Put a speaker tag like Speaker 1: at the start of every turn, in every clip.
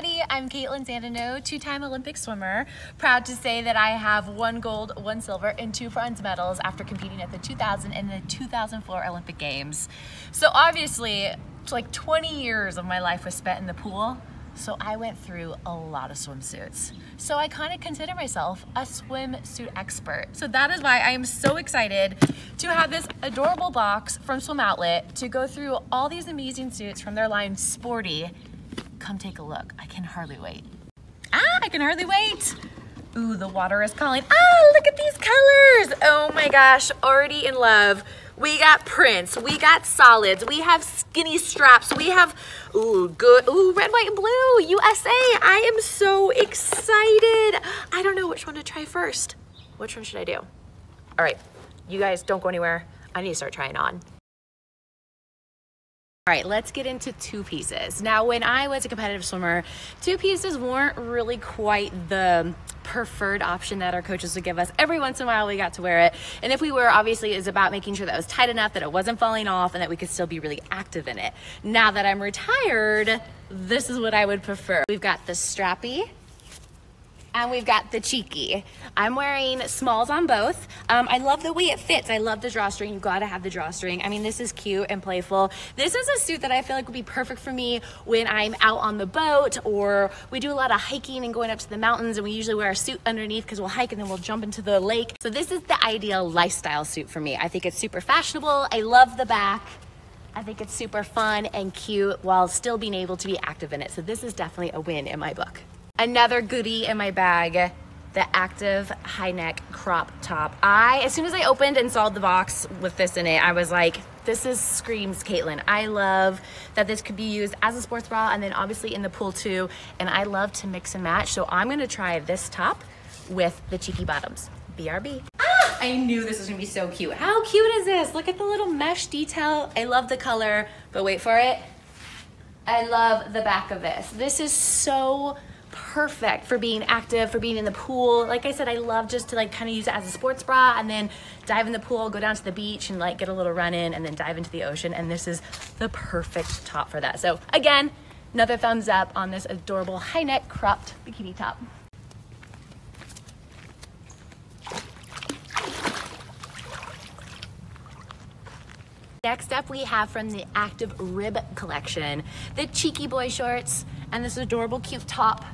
Speaker 1: everybody. I'm Kaitlin Sandeno, two-time Olympic swimmer. Proud to say that I have one gold, one silver, and two bronze medals after competing at the 2000 and the 2004 Olympic Games. So obviously, like 20 years of my life was spent in the pool. So I went through a lot of swimsuits. So I kind of consider myself a swimsuit expert. So that is why I am so excited to have this adorable box from Swim Outlet to go through all these amazing suits from their line Sporti Come take a look. I can hardly wait. Ah, I can hardly wait. Ooh, the water is calling. Ah, look at these colors. Oh my gosh, already in love. We got prints, we got solids, we have skinny straps, we have, ooh, good, ooh, red, white, and blue, USA. I am so excited. I don't know which one to try first. Which one should I do? All right, you guys don't go anywhere. I need to start trying on. All right, let's get into two pieces. Now, when I was a competitive swimmer, two pieces weren't really quite the preferred option that our coaches would give us. Every once in a while, we got to wear it. And if we were, obviously, it's about making sure that it was tight enough that it wasn't falling off and that we could still be really active in it. Now that I'm retired, this is what I would prefer. We've got the strappy and we've got the cheeky. I'm wearing smalls on both. Um, I love the way it fits. I love the drawstring. You gotta have the drawstring. I mean, this is cute and playful. This is a suit that I feel like would be perfect for me when I'm out on the boat or we do a lot of hiking and going up to the mountains and we usually wear a suit underneath because we'll hike and then we'll jump into the lake. So this is the ideal lifestyle suit for me. I think it's super fashionable. I love the back. I think it's super fun and cute while still being able to be active in it. So this is definitely a win in my book. Another goodie in my bag, the active high neck crop top. I, as soon as I opened and saw the box with this in it, I was like, this is screams Kaitlin. I love that this could be used as a sports bra and then obviously in the pool too. And I love to mix and match. So I'm gonna try this top with the cheeky bottoms. BRB. Ah, I knew this was gonna be so cute. How cute is this? Look at the little mesh detail. I love the color, but wait for it. I love the back of this. This is so perfect for being active, for being in the pool. Like I said, I love just to like kind of use it as a sports bra and then dive in the pool, go down to the beach and like get a little run in and then dive into the ocean. And this is the perfect top for that. So again, another thumbs up on this adorable high neck cropped bikini top. Next up, we have from the Active Rib collection, the Cheeky Boy shorts and this adorable cute top.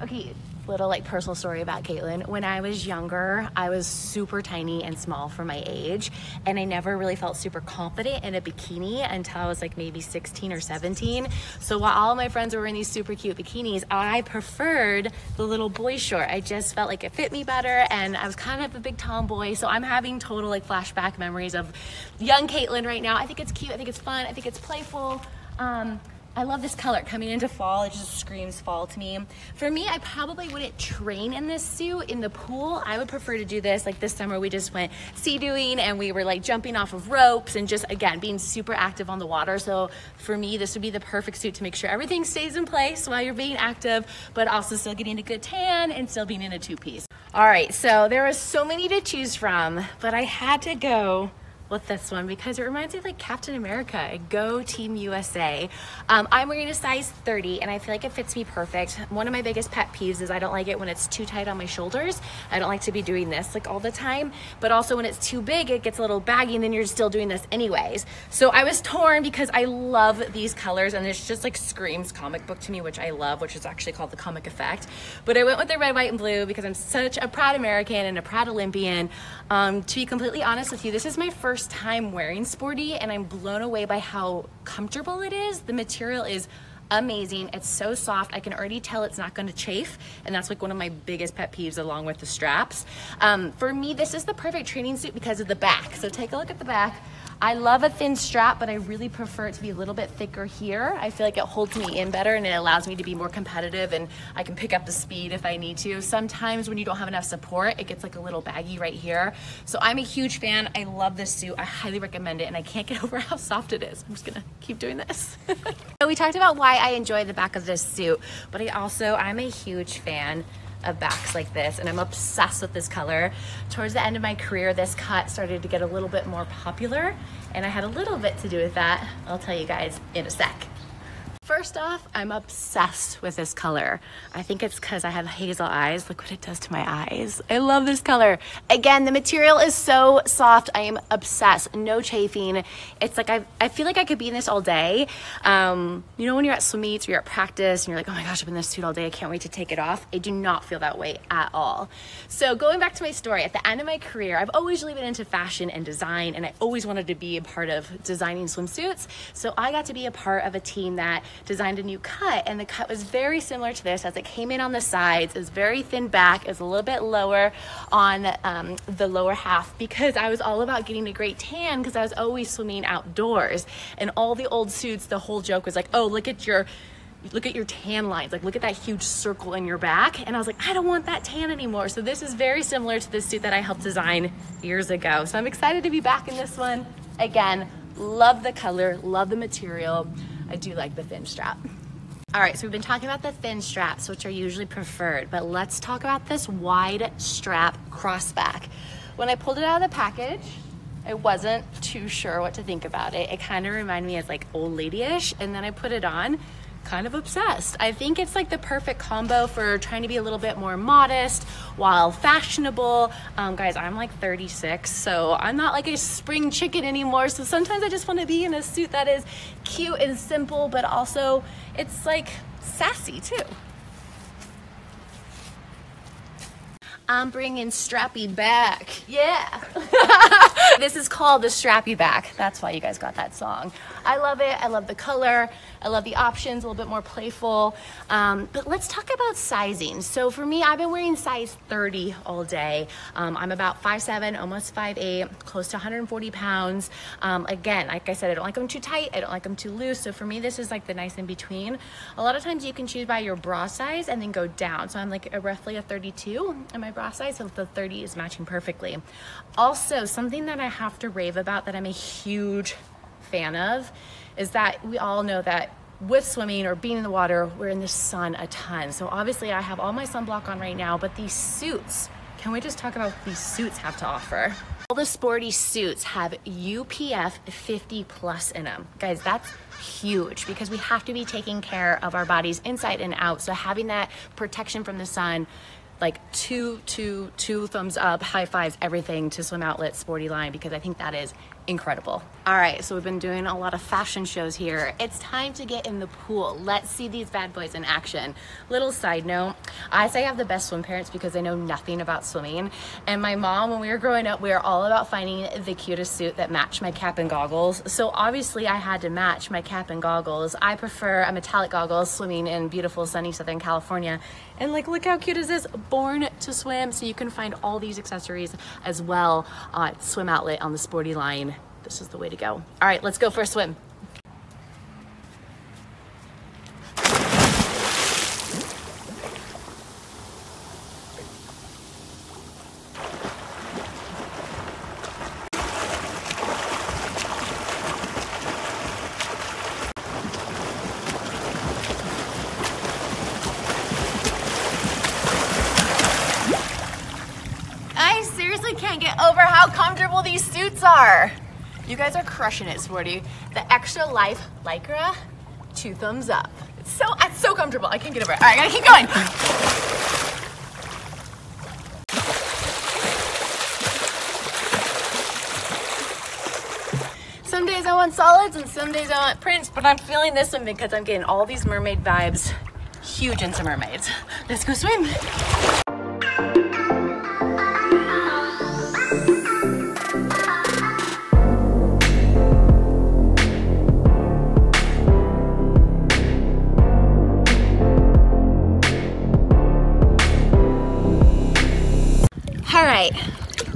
Speaker 1: Okay, little like personal story about Kaitlin. When I was younger, I was super tiny and small for my age, and I never really felt super confident in a bikini until I was like maybe 16 or 17. So while all my friends were wearing these super cute bikinis, I preferred the little boy short. I just felt like it fit me better, and I was kind of a big tomboy. So I'm having total like flashback memories of young Kaitlin right now. I think it's cute. I think it's fun. I think it's playful. Um, I love this color coming into fall. It just screams fall to me. For me, I probably wouldn't train in this suit in the pool. I would prefer to do this like this summer we just went sea doing and we were like jumping off of ropes and just again being super active on the water. So for me, this would be the perfect suit to make sure everything stays in place while you're being active, but also still getting a good tan and still being in a two piece. All right, so there are so many to choose from, but I had to go with this one because it reminds me of like Captain America, a go Team USA. Um, I'm wearing a size 30 and I feel like it fits me perfect. One of my biggest pet peeves is I don't like it when it's too tight on my shoulders. I don't like to be doing this like all the time, but also when it's too big, it gets a little baggy and then you're still doing this anyways. So I was torn because I love these colors and it's just like screams comic book to me, which I love, which is actually called the comic effect. But I went with the red, white, and blue because I'm such a proud American and a proud Olympian. Um, to be completely honest with you, this is my first first time wearing Sporti and I'm blown away by how comfortable it is. The material is amazing. It's so soft. I can already tell it's not gonna chafe. And that's like one of my biggest pet peeves along with the straps. Um, for me, this is the perfect training suit because of the back. So take a look at the back. I love a thin strap, but I really prefer it to be a little bit thicker here. I feel like it holds me in better and it allows me to be more competitive and I can pick up the speed if I need to. Sometimes when you don't have enough support, it gets like a little baggy right here. So I'm a huge fan. I love this suit. I highly recommend it and I can't get over how soft it is. I'm just gonna keep doing this. so we talked about why I enjoy the back of this suit, but I also, I'm a huge fan of backs like this and I'm obsessed with this color. Towards the end of my career, this cut started to get a little bit more popular and I had a little bit to do with that. I'll tell you guys in a sec. First off, I'm obsessed with this color. I think it's because I have hazel eyes. Look what it does to my eyes. I love this color. Again, the material is so soft. I am obsessed. No chafing. It's like I, I feel like I could be in this all day. Um, you know when you're at swim meets or you're at practice and you're like, oh my gosh, I'm in this suit all day. I can't wait to take it off. I do not feel that way at all. So going back to my story, at the end of my career, I've always really been into fashion and design and I always wanted to be a part of designing swimsuits. So I got to be a part of a team that designed a new cut and the cut was very similar to this as it came in on the sides. Was very thin back. Was a little bit lower on um, the lower half because I was all about getting a great tan because I was always swimming outdoors. And all the old suits, the whole joke was like, oh, look at your look at your tan lines like look at that huge circle in your back and i was like i don't want that tan anymore so this is very similar to the suit that i helped design years ago so i'm excited to be back in this one again love the color love the material I do like the thin strap. All right, so we've been talking about the thin straps, which are usually preferred, but let's talk about this wide strap crossback. When I pulled it out of the package, I wasn't too sure what to think about it. It kind of reminded me of like old lady-ish, and then I put it on kind of obsessed. I think it's like the perfect combo for trying to be a little bit more modest while fashionable. Um, guys, I'm like 36, so I'm not like a spring chicken anymore. So sometimes I just want to be in a suit that is cute and simple, but also it's like sassy too. I'm bringing Strappy back. Yeah. this is called the Strappy Back. That's why you guys got that song. I love it. I love the color. I love the options, a little bit more playful. Um, but let's talk about sizing. So for me, I've been wearing size 30 all day. Um, I'm about 5'7", almost 5'8", close to 140 pounds. Um, again, like I said, I don't like them too tight. I don't like them too loose. So for me, this is like the nice in between. A lot of times you can choose by your bra size and then go down. So I'm like a, roughly a 32 and my bra size, so the 30 is matching perfectly. Also, something that I have to rave about that I'm a huge fan of is that we all know that with swimming or being in the water, we're in the sun a ton. So obviously I have all my sunblock on right now, but these suits, can we just talk about what these suits have to offer? All the Sporti suits have UPF 50 plus in them. Guys, that's huge because we have to be taking care of our bodies inside and out. So having that protection from the sun like two, two, two thumbs up, high fives, everything to Swim Outlet Sporti Line because I think that is incredible. All right, so we've been doing a lot of fashion shows here. It's time to get in the pool. Let's see these bad boys in action. Little side note, I say I have the best swim parents because they know nothing about swimming. And my mom, when we were growing up, we were all about finding the cutest suit that matched my cap and goggles. So obviously I had to match my cap and goggles. I prefer a metallic goggles swimming in beautiful sunny Southern California. And like, look how cute is this? Born to swim. So you can find all these accessories as well at Swim Outlet on the Sporti line this is the way to go. All right, let's go for a swim. I seriously can't get over how comfortable these suits are. You guys are crushing it, Sporti. The Extra Life Lycra, two thumbs up. It's so, it's so comfortable. I can't get over it. All right, I gotta keep going. Some days I want solids and some days I want prints, but I'm feeling this one because I'm getting all these mermaid vibes. Huge into mermaids. Let's go swim.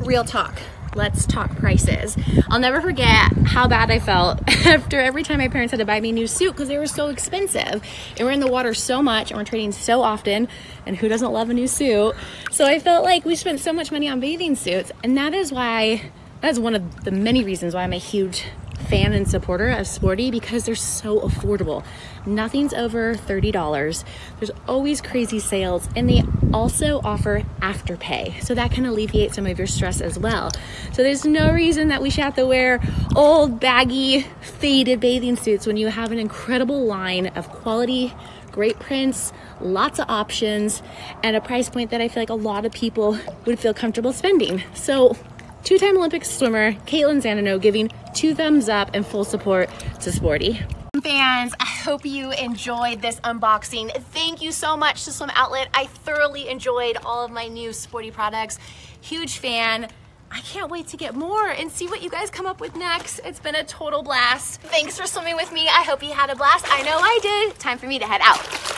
Speaker 1: Real talk. Let's talk prices. I'll never forget how bad I felt after every time my parents had to buy me a new suit because they were so expensive. And we're in the water so much and we're training so often. And who doesn't love a new suit? So I felt like we spent so much money on bathing suits. And that is why, that is one of the many reasons why I'm a huge fan and supporter of Sporti because they're so affordable. Nothing's over $30. There's always crazy sales and they also offer afterpay. So that can alleviate some of your stress as well. So there's no reason that we should have to wear old, baggy, faded bathing suits when you have an incredible line of quality, great prints, lots of options, and a price point that I feel like a lot of people would feel comfortable spending. So two-time Olympic swimmer Kaitlin Sandeno giving two thumbs up and full support to Sporti fans, I hope you enjoyed this unboxing. Thank you so much to Swim Outlet. I thoroughly enjoyed all of my new Sporti products. Huge fan. I can't wait to get more and see what you guys come up with next. It's been a total blast. Thanks for swimming with me. I hope you had a blast. I know I did. Time for me to head out.